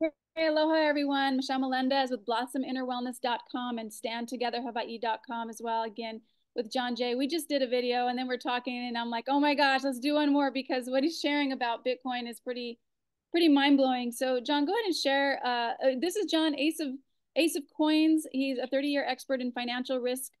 Hey, aloha everyone. Michelle Melendez with blossominnerwellness.com and standtogetherhawaii.com as well. Again, with John Jay. We just did a video and then we're talking and I'm like, oh my gosh, let's do one more because what he's sharing about Bitcoin is pretty, pretty mind blowing. So John, go ahead and share. Uh, uh, this is John Ace of Ace of Coins. He's a 30 year expert in financial risk.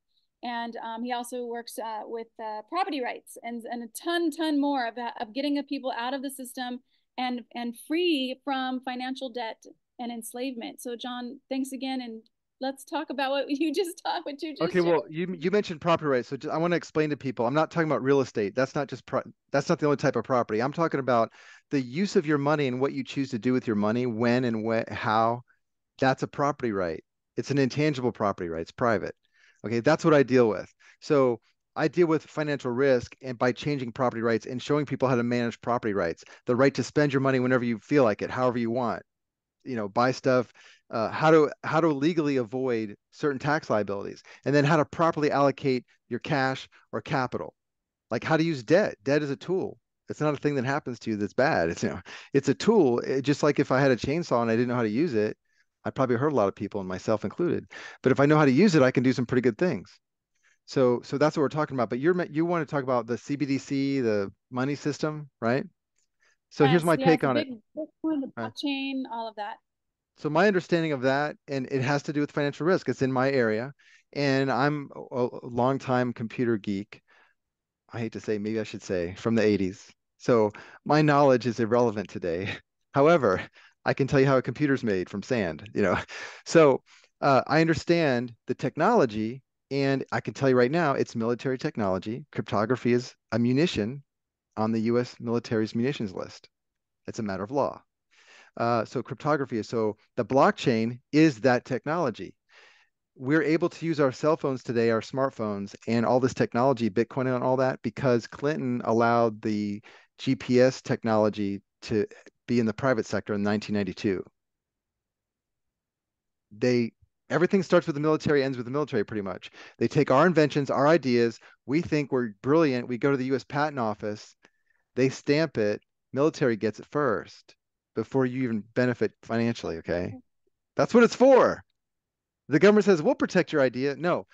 And um, he also works uh, with uh, property rights and, and a ton, ton more of, of getting people out of the system and and free from financial debt and enslavement. So John, thanks again and let's talk about what you just talked what you just Okay, shared. well, you you mentioned property rights. So just, I want to explain to people. I'm not talking about real estate. That's not just pro- that's not the only type of property. I'm talking about the use of your money and what you choose to do with your money, when and when how. That's a property right. It's an intangible property right. It's private. Okay, that's what I deal with. So I deal with financial risk and by changing property rights and showing people how to manage property rights, the right to spend your money whenever you feel like it, however you want, you know, buy stuff, uh, how to how to legally avoid certain tax liabilities, and then how to properly allocate your cash or capital, like how to use debt. Debt is a tool. It's not a thing that happens to you that's bad. It's you know, it's a tool. It, just like if I had a chainsaw and I didn't know how to use it, I probably hurt a lot of people and myself included. But if I know how to use it, I can do some pretty good things. So so that's what we're talking about. But you're you want to talk about the CBDC, the money system, right? So yes, here's my yes, take on big, it. Bitcoin, the blockchain, all of that. So my understanding of that, and it has to do with financial risk. It's in my area, and I'm a long-time computer geek. I hate to say, maybe I should say, from the 80s. So my knowledge is irrelevant today. However, I can tell you how a computer's made from sand. You know, so uh, I understand the technology and I can tell you right now, it's military technology. Cryptography is a munition on the US military's munitions list. It's a matter of law. Uh, so cryptography is so the blockchain is that technology. We're able to use our cell phones today, our smartphones, and all this technology, Bitcoin and all that, because Clinton allowed the GPS technology to be in the private sector in 1992. They Everything starts with the military, ends with the military, pretty much. They take our inventions, our ideas. We think we're brilliant. We go to the US Patent Office, they stamp it, military gets it first before you even benefit financially. Okay. Mm. That's what it's for. The government says, we'll protect your idea. No,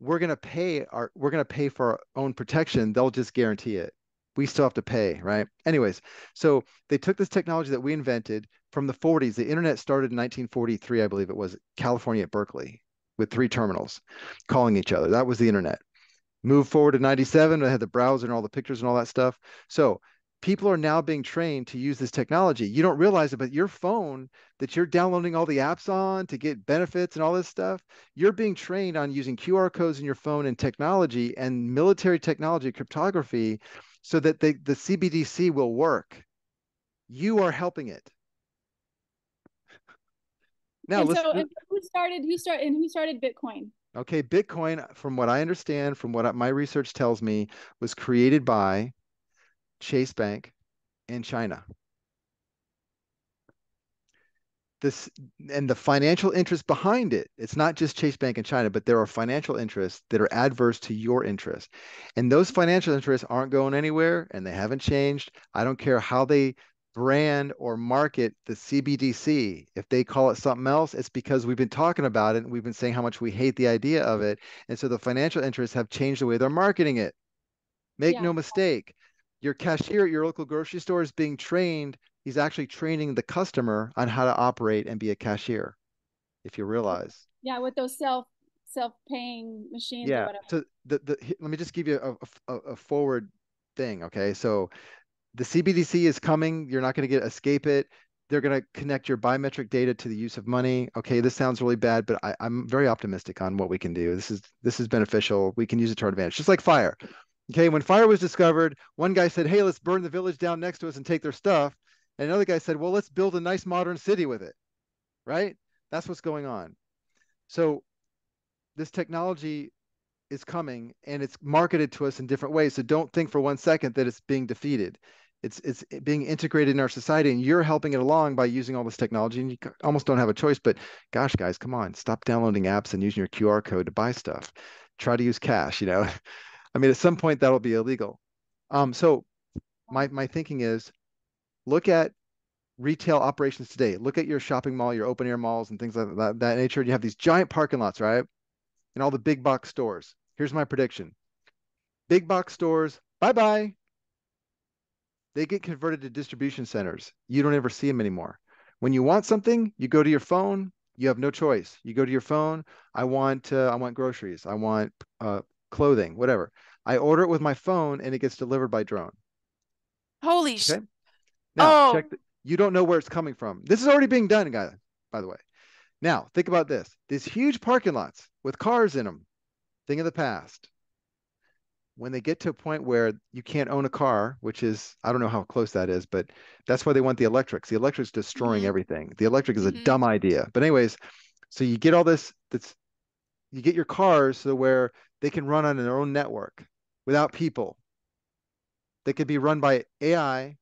we're going to pay our, we're going to pay for our own protection. They'll just guarantee it we still have to pay, right? Anyways, so they took this technology that we invented from the 40s. The internet started in 1943, I believe it was, California at Berkeley, with three terminals calling each other. That was the internet. Move forward to 97, I had the browser and all the pictures and all that stuff. So people are now being trained to use this technology. You don't realize it, but your phone that you're downloading all the apps on to get benefits and all this stuff, you're being trained on using QR codes in your phone and technology and military technology, cryptography so that the, the CBDC will work. You are helping it. Now, and so, and who started? Who started? And who started Bitcoin? Okay, Bitcoin, from what I understand, from what my research tells me, was created by Chase Bank in China this and the financial interest behind it. It's not just chase bank in china but there are financial interests that are adverse to your interests and those financial interests aren't going anywhere and they haven't changed. I don't care how they brand or market the cbdc if they call it something else it's because we've been talking about it and we've been saying how much we hate the idea of it. And so the financial interests have changed the way they're marketing it. Make yeah. no mistake your cashier at your local grocery store is being trained he's actually training the customer on how to operate and be a cashier if you realize. Yeah with those self self-paying machines yeah so the, the let me just give you a, a, a forward thing okay? So the cbdc is coming you're not going to get escape it. They're going to connect your biometric data to the use of money. Okay this sounds really bad but I, i'm very optimistic on what we can do. This is this is beneficial. We can use it to our advantage just like fire. Okay when fire was discovered one guy said hey let's burn the village down next to us and take their stuff and another guy said, well, let's build a nice modern city with it, right? That's what's going on. So this technology is coming and it's marketed to us in different ways. So don't think for one second that it's being defeated. It's it's being integrated in our society, and you're helping it along by using all this technology. And you almost don't have a choice. But gosh, guys, come on, stop downloading apps and using your QR code to buy stuff. Try to use cash. You know, I mean, at some point that'll be illegal. Um, so my my thinking is look at retail operations today. Look at your shopping mall, your open air malls and things like that, that nature. You have these giant parking lots, right? And all the big box stores. Here's my prediction. Big box stores, bye-bye. They get converted to distribution centers. You don't ever see them anymore. When you want something, you go to your phone, you have no choice. You go to your phone. I want uh, I want groceries. I want uh, clothing, whatever. I order it with my phone, and it gets delivered by drone. Holy okay? Now oh. check. The, you don't know where it's coming from. This is already being done, guys. By the way. Now think about this: these huge parking lots with cars in them. Thing of the past. When they get to a point where you can't own a car, which is I don't know how close that is, but that's why they want the electrics. The electric's destroying mm-hmm. everything. The electric is mm-hmm. a dumb idea. But anyways, so you get all this that's you get your cars so where they can run on their own network without people. They could be run by AI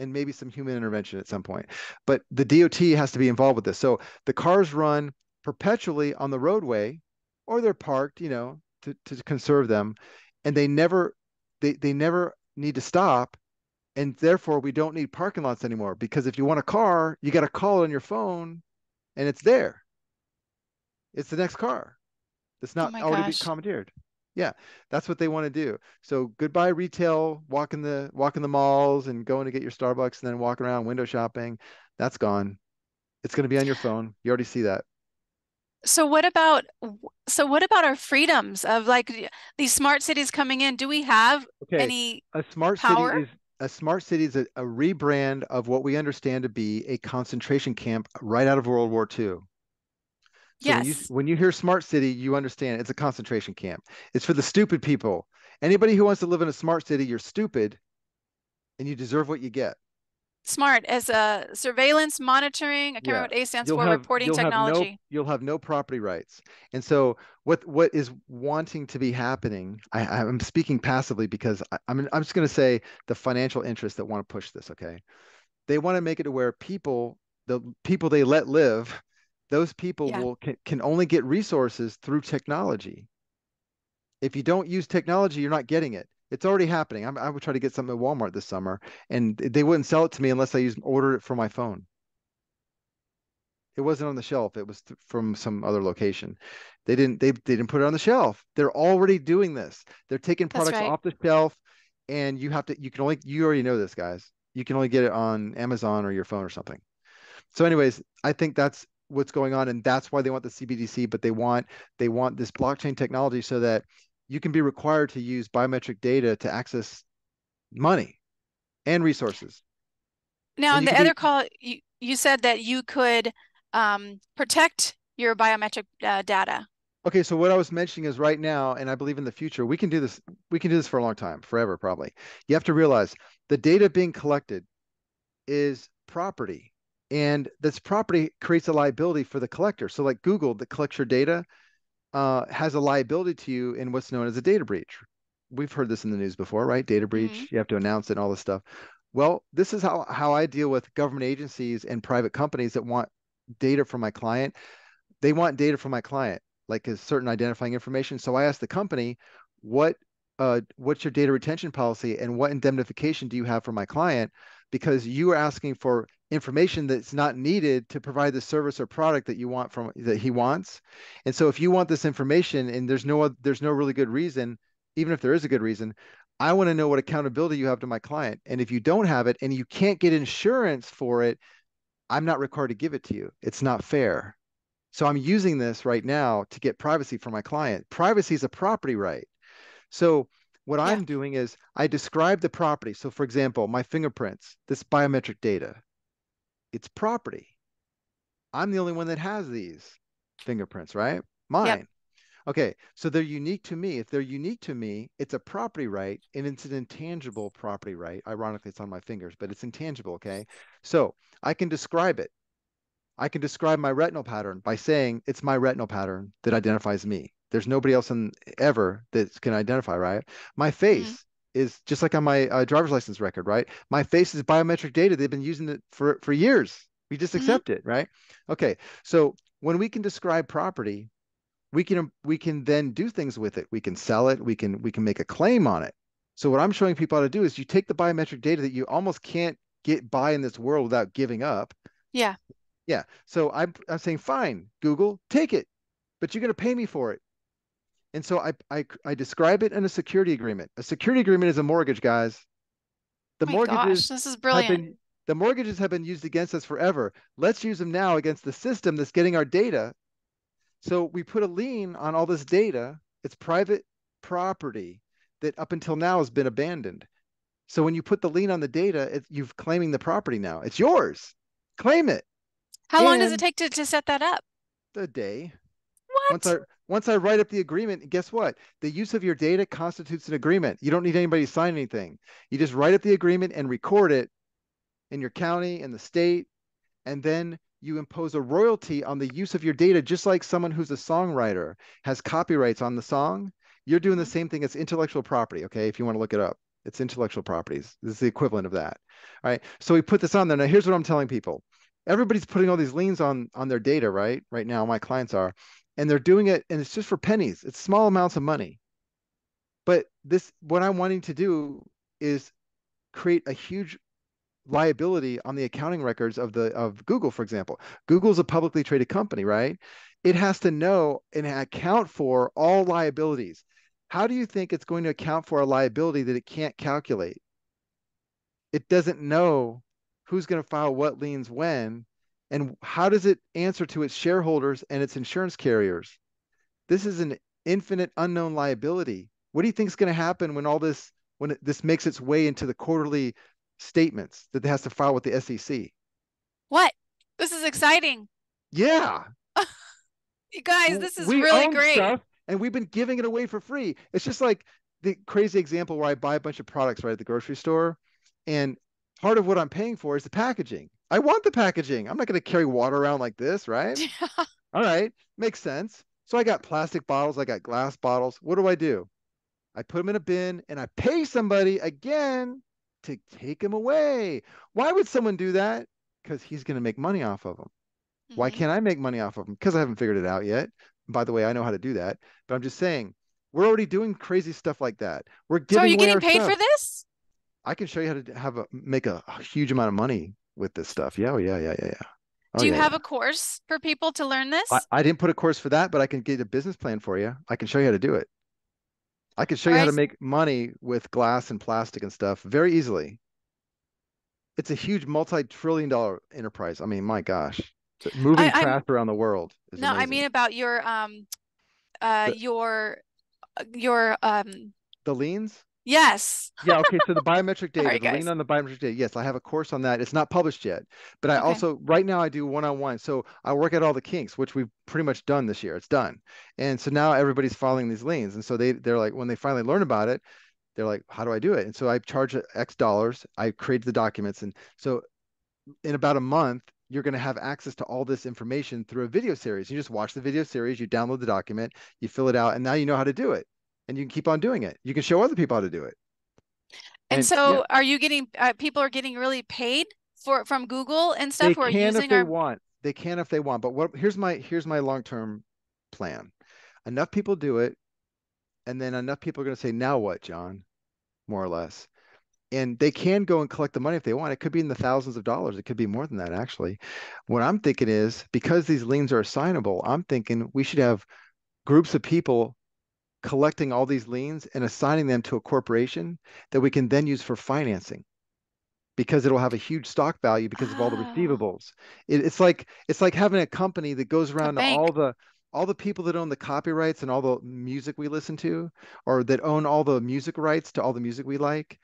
and maybe some human intervention at some point. But the DOT has to be involved with this. So the cars run perpetually on the roadway or they're parked, you know, to, to conserve them. And they never they they never need to stop. And therefore we don't need parking lots anymore because if you want a car, you got to call it on your phone and it's there. It's the next car. That's oh not oh already commandeered. Yeah, that's what they want to do. So goodbye retail, walking the walking the malls and going to get your Starbucks and then walking around window shopping. That's gone. It's going to be on your phone. You already see that. So what about so what about our freedoms of like these smart cities coming in? Do we have okay. any a smart power? city is a smart city is a, a rebrand of what we understand to be a concentration camp right out of World War II. Yes. When you, when you hear smart city, you understand it's a concentration camp. It's for the stupid people. Anybody who wants to live in a smart city, you're stupid and you deserve what you get. Smart as a surveillance monitoring. I can't yeah. remember what A stands you'll for. Have, reporting technology. Have no, you'll have no property rights. And so what what is wanting to be happening? I, I'm speaking passively because I, I'm I'm just going to say the financial interests that want to push this. Okay, they want to make it to where people the people they let live those people yeah. will can, can only get resources through technology. If you don't use technology you're not getting it. It's already happening. I'm, i would try to get something at walmart this summer and they wouldn't sell it to me unless i use order it from my phone. It wasn't on the shelf. It was th- from some other location. They didn't they, they didn't put it on the shelf. They're already doing this. They're taking products right. off the shelf and you have to you can only you already know this guys. You can only get it on amazon or your phone or something. So anyways i think that's what's going on and that's why they want the cbdc but they want they want this blockchain technology so that you can be required to use biometric data to access money and resources. Now in the other be... call you, you said that you could um, protect your biometric uh, data. Okay so what i was mentioning is right now and i believe in the future we can do this we can do this for a long time forever probably. You have to realize the data being collected is property and this property creates a liability for the collector. So, like Google that collects your data uh, has a liability to you in what's known as a data breach. We've heard this in the news before, right? Data breach. Mm-hmm. You have to announce it and all this stuff. Well, this is how how I deal with government agencies and private companies that want data from my client. They want data from my client, like a certain identifying information. So I ask the company, what uh, what's your data retention policy and what indemnification do you have for my client? Because you are asking for information that's not needed to provide the service or product that you want from that he wants. And so if you want this information and there's no there's no really good reason, even if there is a good reason, I want to know what accountability you have to my client. And if you don't have it and you can't get insurance for it, I'm not required to give it to you. It's not fair. So I'm using this right now to get privacy for my client. Privacy is a property right. So what yeah. I'm doing is I describe the property. So for example, my fingerprints, this biometric data, it's property. I'm the only one that has these fingerprints, right? Mine. Yep. Okay, so they're unique to me. If they're unique to me, it's a property right and it's an intangible property right. Ironically, it's on my fingers, but it's intangible. Okay, so I can describe it. I can describe my retinal pattern by saying it's my retinal pattern that identifies me. There's nobody else in ever that can identify, right? My mm-hmm. face, mm-hmm is just like on my uh, driver's license record, right? My face is biometric data. They've been using it for for years. We just mm-hmm. accept it, right? Okay. So when we can describe property, we can we can then do things with it. We can sell it. We can we can make a claim on it. So what I'm showing people how to do is you take the biometric data that you almost can't get by in this world without giving up. Yeah. Yeah. So I'm I'm saying, fine, Google, take it, but you're going to pay me for it. And so I, I I describe it in a security agreement. A security agreement is a mortgage, guys. The oh mortgages gosh, this is brilliant. Been, the mortgages have been used against us forever. Let's use them now against the system that's getting our data. So we put a lien on all this data. It's private property that up until now has been abandoned. So when you put the lien on the data, it, you've claiming the property now. It's yours. Claim it. How and long does it take to, to set that up? A day. Once I once I write up the agreement, guess what? The use of your data constitutes an agreement. You don't need anybody to sign anything. You just write up the agreement and record it in your county and the state, and then you impose a royalty on the use of your data, just like someone who's a songwriter has copyrights on the song. You're doing the same thing as intellectual property, okay? If you want to look it up, it's intellectual properties. This is the equivalent of that. All right. So we put this on there. Now, here's what I'm telling people everybody's putting all these liens on on their data right right now my clients are and they're doing it and it's just for pennies. It's small amounts of money. But this what i'm wanting to do is create a huge liability on the accounting records of the of google for example. Google's a publicly traded company right? It has to know and account for all liabilities. How do you think it's going to account for a liability that it can't calculate? It doesn't know who's going to file what liens when, and how does it answer to its shareholders and its insurance carriers? This is an infinite unknown liability. What do you think is going to happen when all this when it, this makes its way into the quarterly statements that it has to file with the SEC? What? This is exciting. Yeah. you guys, this is we really great. Stuff, and we've been giving it away for free. It's just like the crazy example where I buy a bunch of products right at the grocery store and part of what I'm paying for is the packaging. I want the packaging. I'm not going to carry water around like this, right? Yeah. All right, makes sense. So I got plastic bottles, I got glass bottles. What do I do? I put them in a bin and I pay somebody again to take them away. Why would someone do that? Because he's going to make money off of them. Mm-hmm. Why can't I make money off of them? Because I haven't figured it out yet. by the way, I know how to do that. But I'm just saying, we're already doing crazy stuff like that. We're giving. So are you getting paid stuff. for this? I can show you how to have a make a, a huge amount of money with this stuff. Yeah, oh, yeah, yeah, yeah, yeah. Oh, Do you yeah, have yeah. a course for people to learn this? I, I, didn't put a course for that, but I can get a business plan for you. I can show you how to do it. I can show All you right. how to make money with glass and plastic and stuff very easily. It's a huge multi-trillion dollar enterprise. I mean, my gosh. moving I, trash around the world. no, amazing. I mean about your um uh the, your uh, your um the liens? Yes. yeah. Okay. So the biometric data, the lien on the biometric data. Yes, I have a course on that. It's not published yet, but I okay. also right now I do one-on-one. So I work at all the kinks, which we've pretty much done this year. It's done, and so now everybody's following these liens, and so they they're like when they finally learn about it, they're like, how do I do it? And so I charge X dollars. I create the documents, and so in about a month, you're going to have access to all this information through a video series. You just watch the video series, you download the document, you fill it out, and now you know how to do it and you can keep on doing it. You can show other people how to do it. And, and so, yeah. are you getting uh, people are getting really paid for from Google and stuff? They can if they our... want. They can if they want. But what? Here's my here's my long term plan. Enough people do it, and then enough people are going to say, "Now what, John?" More or less. And they can go and collect the money if they want. It could be in the thousands of dollars. It could be more than that, actually. What I'm thinking is because these liens are assignable, I'm thinking we should have groups of people collecting all these liens and assigning them to a corporation that we can then use for financing because it'll have a huge stock value because of all the ah. receivables. It, it's like it's like having a company that goes around to all the all the people that own the copyrights and all the music we listen to or that own all the music rights to all the music we like.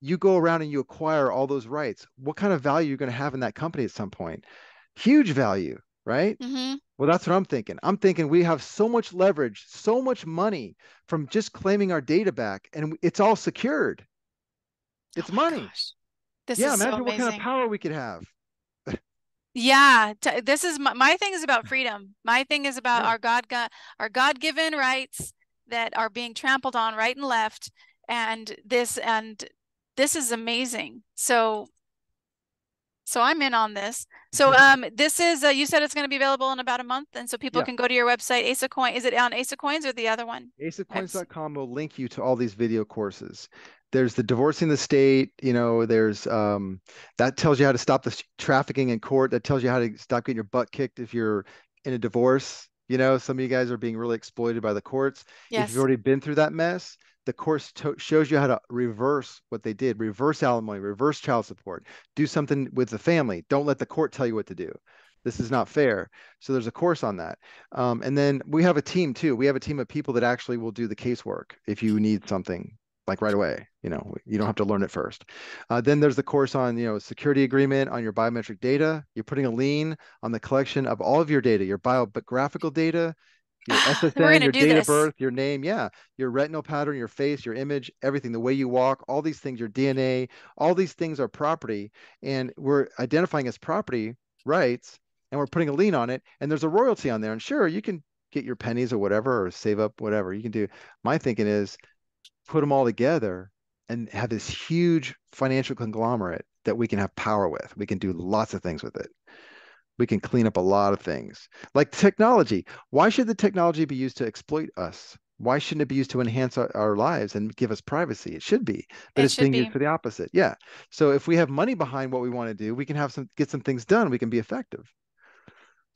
You go around and you acquire all those rights. What kind of value you're going to have in that company at some point? Huge value right mm-hmm. Well, that's what I'm thinking. I'm thinking we have so much leverage, so much money from just claiming our data back, and it's all secured. It's oh money. Gosh. This yeah, imagine so what kind of power we could have. yeah, t- this is my, my, thing is about freedom. My thing is about yeah. our God, our God-given rights that are being trampled on right and left, and this and this is amazing. So So I'm in on this. So um, this is uh, you said it's going to be available in about a month, and so people Yeah. can go to your website, of Coin. Is it on Ace of Coins or the other one? aceofcoins.com will link you to all these video courses. There's the divorcing the state, you know, there's um that tells you how to stop the trafficking in court, that tells you how to stop getting your butt kicked if you're in a divorce. You know, some of you guys are being really exploited by the courts. If you've already been through that mess, the course to- shows you how to reverse what they did, reverse alimony, reverse child support, do something with the family. Don't let the court tell you what to do. This is not fair. So there's a course on that. Um, and then we have a team too. We have a team of people that actually will do the casework if you need something like right away. You know, you don't have to learn it first. Uh, then there's the course on, you know, security agreement on your biometric data. You're putting a lien on the collection of all of your data, your biographical data, your We're SSN, your date this. of birth, your name, yeah, your retinal pattern, your face, your image, everything, the way you walk, all these things, your DNA, all these things are property, and we're identifying as property rights, and we're putting a lien on it, and there's a royalty on there. And sure, you can get your pennies or whatever, or save up whatever you can do. My thinking is put them all together and have this huge financial conglomerate that we can have power with. We can do lots of things with it. We can clean up a lot of things. Like technology. Why should the technology be used to exploit us? Why shouldn't it be used to enhance our, our lives and give us privacy? It should be, but It it's being be. used for the opposite. Yeah. So if we have money behind what we want to do, we can have some get some things done. We can be effective.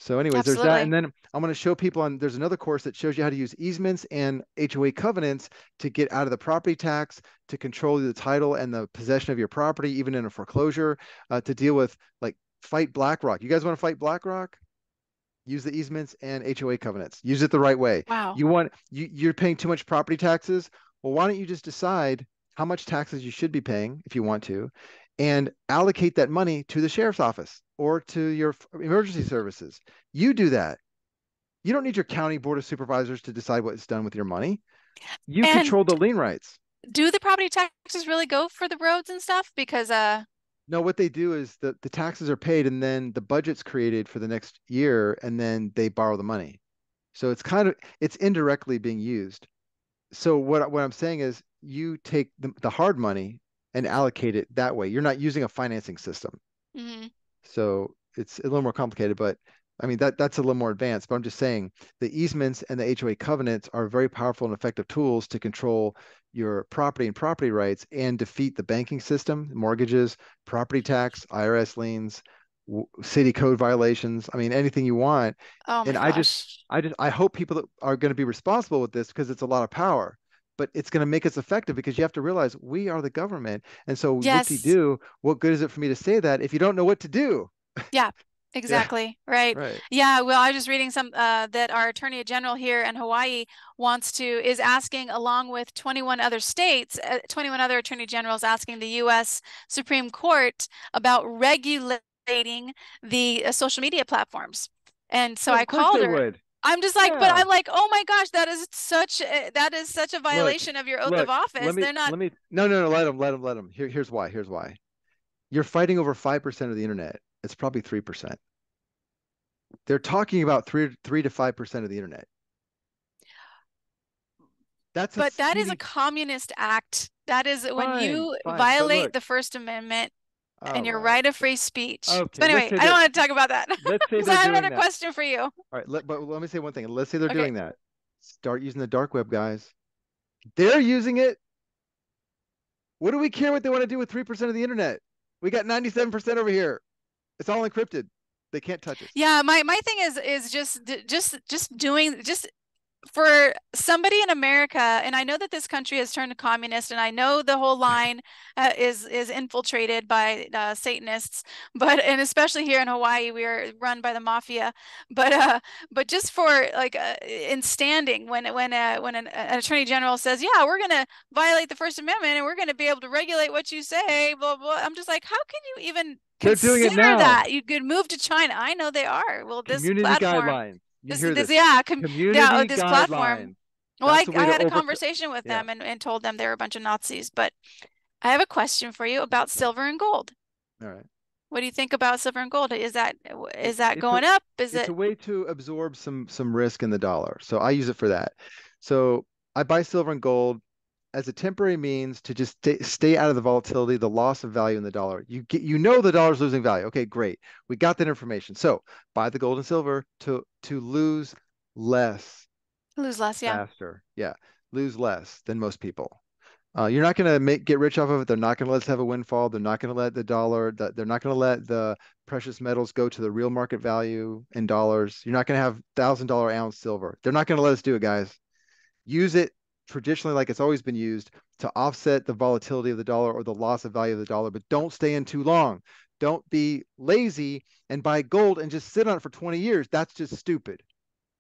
So, anyways, there's that. And then I'm going to show people on there's another course that shows you how to use easements and HOA covenants to get out of the property tax, to control the title and the possession of your property, even in a foreclosure, uh, to deal with like fight BlackRock. You guys want to fight BlackRock? Use the easements and HOA covenants. Use it the right way. Wow. You want you you're paying too much property taxes. Well, why don't you just decide how much taxes you should be paying if you want to, and allocate that money to the sheriff's office or to your emergency services. You do that. You don't need your county board of supervisors to decide what's done with your money. You And- control the lien rights. Do the property taxes really go for the roads and stuff? Because uh, No, what they do is the, the taxes are paid and then the budget's created for the next year and then they borrow the money. So it's kind of it's indirectly being used. So what what I'm saying is you take the, the hard money and allocate it that way. You're not using a financing system. mhm. So it's a little more complicated, but I mean that that's a little more advanced. But I'm just saying the easements and the HOA covenants are very powerful and effective tools to control your property and property rights and defeat the banking system, mortgages, property tax, IRS liens, w- city code violations. I mean anything you want. oh my And I just- I just I hope people are going to be responsible with this because it's a lot of power. But it's going to make us effective because you have to realize we are the government. And so Yes. whoop do, what good is it for me to say that if you don't know what to do? Yeah. Exactly. Right. Right. Yeah, well, I was just reading some uh, that our Attorney General here in Hawaii wants to is asking, along with 21 other states, uh, 21 other Attorney Generals, asking the U.S. Supreme Court about regulating the uh, social media platforms. And so Of I called her. would. I'm just like, but I'm like, oh my gosh, that is such a, that is such a violation of your oath of office. Me, They're not. let me, no, no, no, let them, let them, let them. Here, here's why. Here's why. You're fighting over 5% of the internet. It's probably 3%. They're talking about three, three to 5% of the internet. That's a But that is a communist act. That is when you fine, violate look- the First Amendment and your oh. right, of free speech. Okay, So anyway, I don't want to talk about that. Let's say they're I have another that. question for you. All right, let, but let me say one thing. Let's say they're Okay. doing that. Start using the dark web, guys. They're using it. What do we care what they want to do with 3% of the internet? We got 97% over here. It's all encrypted. They can't touch it. Yeah, my my thing is is just just just doing just for somebody in America, and I know that this country has turned to communist, and I know the whole line uh, is is infiltrated by uh, Satanists, but and especially here in Hawaii, we are run by the mafia. But uh, but just for like uh, in standing, when when uh, when an, an attorney general says, yeah, we're gonna violate the First Amendment, and we're gonna be able to regulate what you say, blah blah. I'm just like, how can you even They're doing it consider now. that? You could move to China. I know they are. Well, this Community platform. guidelines. This, this, this? yeah, com- yeah, this platform. guidelines. Well, I, That's the way I had a conversation with Yeah. them and, and told them they were a bunch of Nazis. But I have a question for you about silver and gold. All right. What do you think about silver and gold? Is that is that it's a- going up? Is it's it a way to absorb some some risk in the dollar. So I use it for that. So I buy silver and gold. As a temporary means to just stay, stay out of the volatility, the loss of value in the dollar. You get, you know the dollar's losing value. Okay, great. We got that information. So buy the gold and silver to to lose less. Lose less, yeah. Faster, yeah. Lose less than most people. Uh, you're not going to make get rich off of it. They're not going to let us have a windfall. They're not going to let the dollar. The, they're not going to let the precious metals go to the real market value in dollars. You're not going to have thousand dollar ounce silver. They're not going to let us do it, guys. Use it traditionally like it's always been used to offset the volatility of the dollar or the loss of value of the dollar, but don't stay in too long. Don't be lazy and buy gold and just sit on it for 20 years. That's just stupid.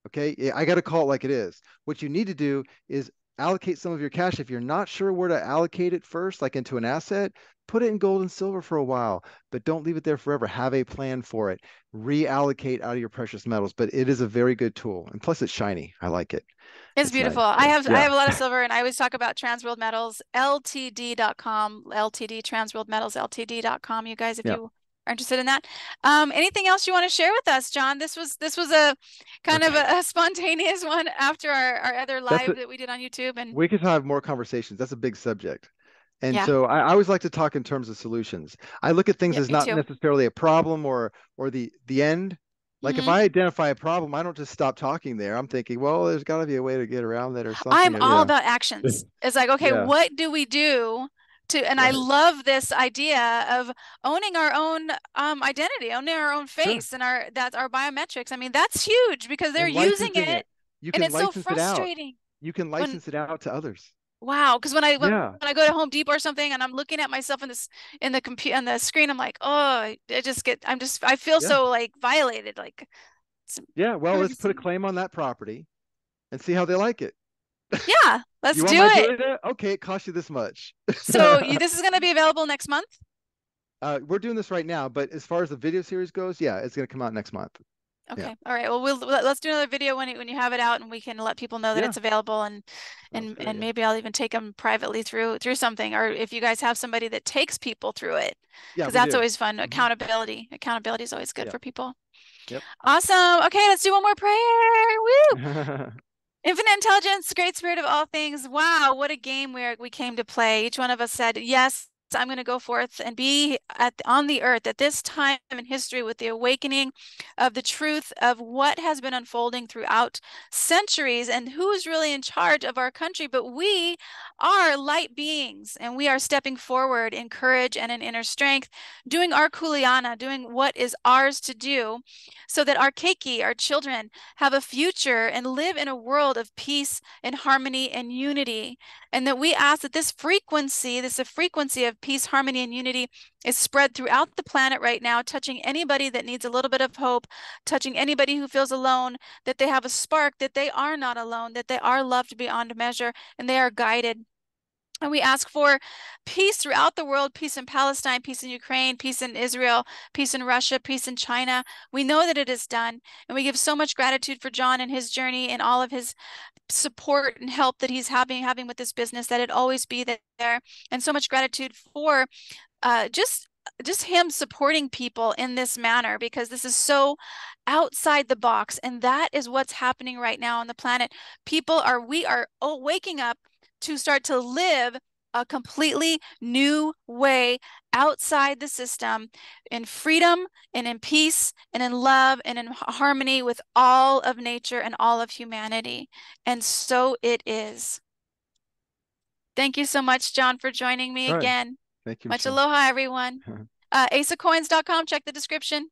Okay. I got to call it like it is. What you need to do is allocate some of your cash. If you're not sure where to allocate it first, like into an asset, put it in gold and silver for a while, but don't leave it there forever. Have a plan for it. Reallocate out of your precious metals, but it is a very good tool. And plus it's shiny. I like it. It's, it's beautiful. Nice. I have yeah. I have a lot of silver and I always talk about Transworld Metals, ltd.com, ltd Transworld Metals ltd.com. You guys if yeah. you are interested in that. Um, anything else you want to share with us, John? This was this was a kind okay. of a, a, spontaneous one after our, our other live a, that we did on YouTube. And we could have more conversations. That's a big subject. And yeah. so I, I, always like to talk in terms of solutions. I look at things as not too. necessarily a problem or or the the end. Like mm-hmm. if I identify a problem, I don't just stop talking there. I'm thinking, well, there's got to be a way to get around that or something. I'm all yeah. about actions. It's like, okay, what do we do to and right. i love this idea of owning our own um, identity owning our own face sure. and our that's our biometrics i mean that's huge because they're using it, it, You and it's so frustrating it you can license when, it out to others wow because when i when, yeah. when i go to home depot or something and i'm looking at myself in this in the computer on the screen i'm like oh i just get i'm just i feel yeah. so like violated like yeah well let's put a claim on that property and see how they like it yeah, let's do it. Okay, it costs you this much. so you, this is going to be available next month. Uh, we're doing this right now, but as far as the video series goes, yeah, it's going to come out next month. Okay. Yeah. All right. Well, we'll let's do another video when you, when you have it out, and we can let people know that yeah. it's available, and and and maybe I'll even take them privately through through something, or if you guys have somebody that takes people through it, because yeah, that's do. always fun. Mm-hmm. Accountability. Accountability is always good for people. Yep. Awesome. Okay, let's do one more prayer. Woo! Infinite intelligence, great spirit of all things. Wow, what a game where we came to play. Each one of us said, Yes, I'm going to go forth and be at on the earth at this time in history with the awakening of the truth of what has been unfolding throughout centuries and who's really in charge of our country. But we are light beings and we are stepping forward in courage and in inner strength, doing our kuleana, doing what is ours to do, so that our keiki, our children, have a future and live in a world of peace and harmony and unity. And that we ask that this frequency, this a frequency of peace, harmony, and unity is spread throughout the planet right now, touching anybody that needs a little bit of hope, touching anybody who feels alone, that they have a spark, that they are not alone, that they are loved beyond measure, and they are guided. And we ask for peace throughout the world peace in Palestine, peace in Ukraine, peace in Israel, peace in Russia, peace in China. We know that it is done. And we give so much gratitude for John and his journey and all of his support and help that he's having having with this business that it always be there and so much gratitude for uh, just just him supporting people in this manner because this is so outside the box and that is what's happening right now on the planet people are we are waking up to start to live a completely new way outside the system in freedom and in peace and in love and in harmony with all of nature and all of humanity. And so it is. Thank you so much, John, for joining me again. Thank you. Much Michelle. aloha, everyone. uh, aceofcoins.com, check the description.